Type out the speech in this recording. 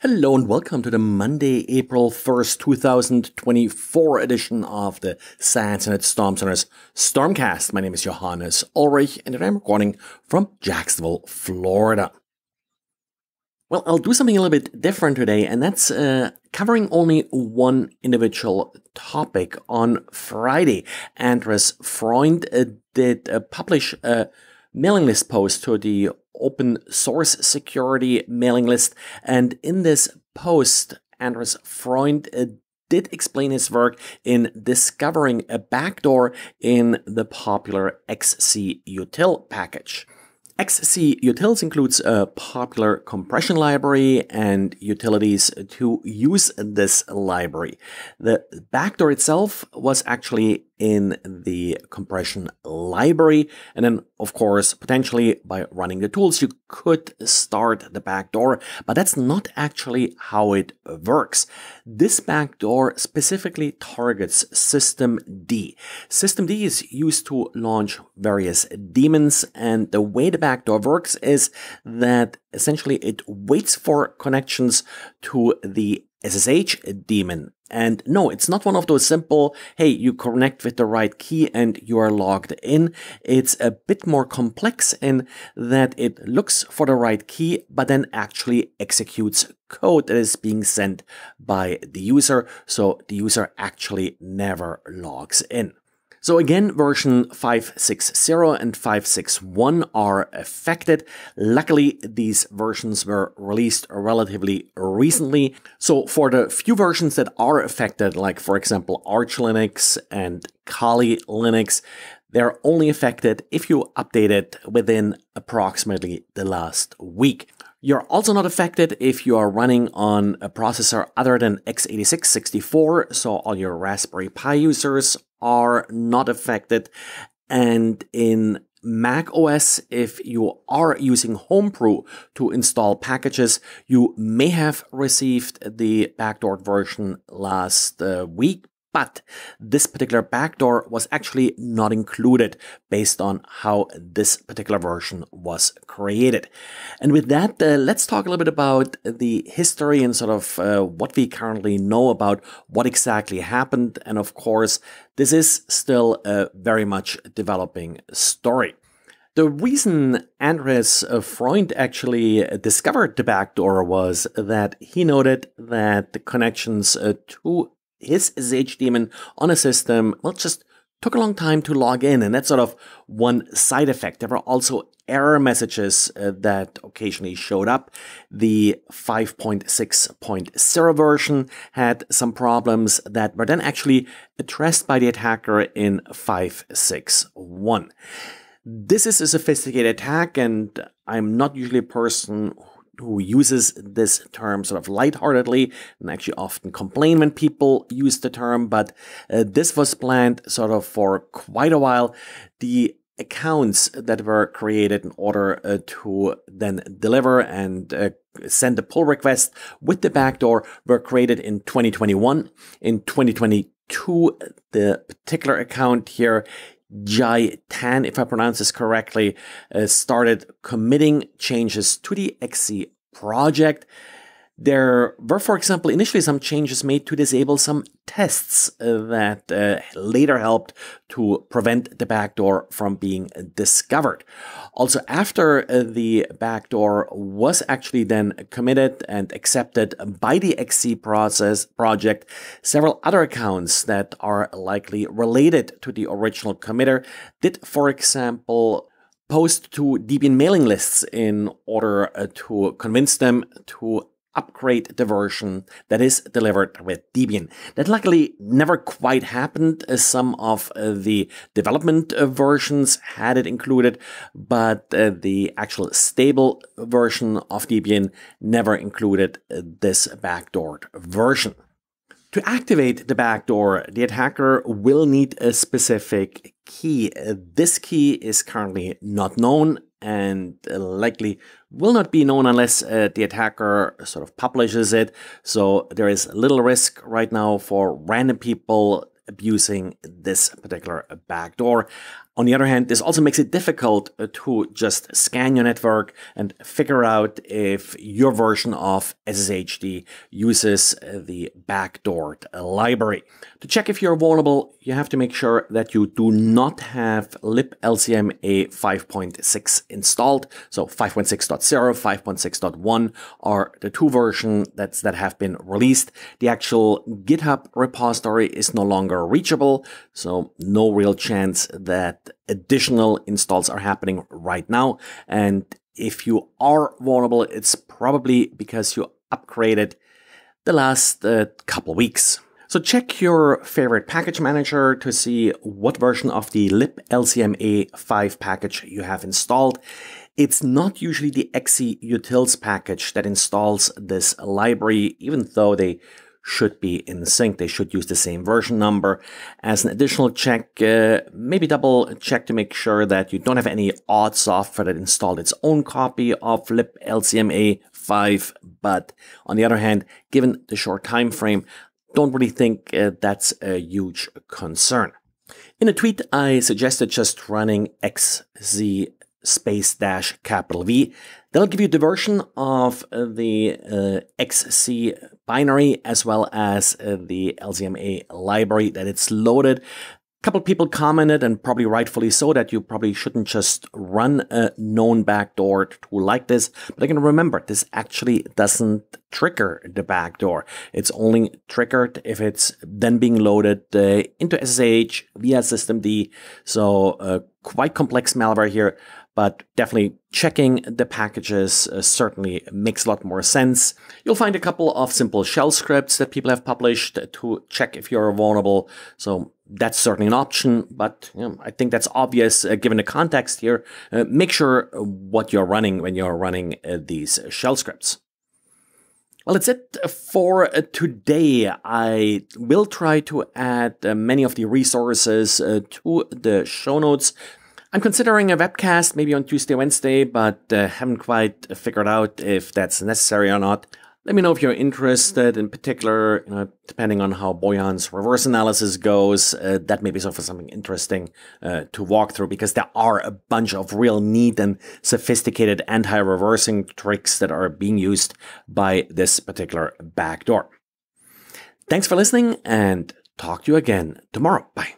Hello and welcome to the Monday, April 1st, 2024 edition of the SANS and Storm Center's Stormcast. My name is Johannes Ulrich and I'm recording from Jacksonville, Florida. Well, I'll do something a little bit different today, and that's uh, covering only one individual topic. On Friday, Andres Freund uh, did uh, publish a mailing list post to the open source security mailing list. And in this post, Andres Freund uh, did explain his work in discovering a backdoor in the popular XZ util package. XZ Utils includes a popular compression library and utilities to use this library. The backdoor itself was actually in the compression library. And then, of course, potentially by running the tools, you could start the backdoor, but that's not actually how it works. This backdoor specifically targets System D. systemd is used to launch various daemons, and the way the backdoor works is that essentially it waits for connections to the SSH daemon. And no, it's not one of those simple, hey, you connect with the right key and you are logged in. It's a bit more complex in that it looks for the right key, but then actually executes code that is being sent by the user. So the user actually never logs in. So again, version 5.6.0 and 5.6.1 are affected. Luckily, these versions were released relatively recently. So for the few versions that are affected, like for example, Arch Linux and Kali Linux, they're only affected if you update it within approximately the last week. You're also not affected if you are running on a processor other than x86 64, so all your Raspberry Pi users are not affected. And in Mac OS, if you are using Homebrew to install packages, you may have received the backdoor version last uh, week, but this particular backdoor was actually not included based on how this particular version was created. And with that, uh, let's talk a little bit about the history and sort of uh, what we currently know about what exactly happened. And of course, this is still a very much developing story. The reason Andres Freund actually discovered the backdoor was that he noted that the connections uh, to his SSH daemon on a system, well, just took a long time to log in. And that's sort of one side effect. There were also error messages uh, that occasionally showed up. The 5.6.0 version had some problems that were then actually addressed by the attacker in 5.6.1. This is a sophisticated attack, and I'm not usually a person who uses this term sort of lightheartedly and actually often complain when people use the term, but uh, this was planned sort of for quite a while. The accounts that were created in order uh, to then deliver and uh, send a pull request with the backdoor were created in 2021. In 2022, the particular account here Jia Tan, if I pronounce this correctly, uh, started committing changes to the XZ project. There were, for example, initially some changes made to disable some tests uh, that uh, later helped to prevent the backdoor from being discovered. Also, after uh, the backdoor was actually then committed and accepted by the XZ process project, several other accounts that are likely related to the original committer did, for example, post to Debian mailing lists in order uh, to convince them to upgrade the version that is delivered with Debian. That luckily never quite happened. Some of uh, the development uh, versions had it included, but uh, the actual stable version of Debian never included this backdoored version. To activate the backdoor, the attacker will need a specific key. This key is currently not known and likely will not be known unless uh, the attacker sort of publishes it. So there is little risk right now for random people abusing this particular backdoor. On the other hand, this also makes it difficult uh, to just scan your network and figure out if your version of SSHD uses uh, the backdoored library. To check if you're vulnerable, you have to make sure that you do not have liblzma 5.6 installed. So 5.6.0, 5.6.1 are the two versions that have been released. The actual GitHub repository is no longer reachable, so no real chance that additional installs are happening right now. And if you are vulnerable, it's probably because you upgraded the last uh, couple weeks. So check your favorite package manager to see what version of the liblzma 5 package you have installed. It's not usually the xz-utils package that installs this library, even though they should be in sync. They should use the same version number. As an additional check, uh, maybe double check to make sure that you don't have any odd software that installed its own copy of liblzma 5. But on the other hand, given the short time frame, don't really think uh, that's a huge concern. In a tweet, I suggested just running xz space dash capital V. That'll give you the version of uh, the uh, XZ binary as well as uh, the LZMA library that it's loaded A couple people commented, and probably rightfully so, that you probably shouldn't just run a known backdoor to like this. But again, remember, this actually doesn't trigger the backdoor. It's only triggered if it's then being loaded uh, into SSH via systemd. So uh, quite complex malware here, but definitely checking the packages uh, certainly makes a lot more sense. You'll find a couple of simple shell scripts that people have published to check if you're vulnerable. So that's certainly an option, but you know, I think that's obvious uh, given the context here. Uh, make sure what you're running when you're running uh, these shell scripts. Well, that's it for uh, today. I will try to add uh, many of the resources to the show notes. I'm considering a webcast maybe on Tuesday, Wednesday, but haven't quite figured out if that's necessary or not. Let me know if you're interested in particular, you know, depending on how Bojan's reverse analysis goes, uh, that may be sort of something interesting uh, to walk through because there are a bunch of real neat and sophisticated anti-reversing tricks that are being used by this particular backdoor. Thanks for listening and talk to you again tomorrow. Bye.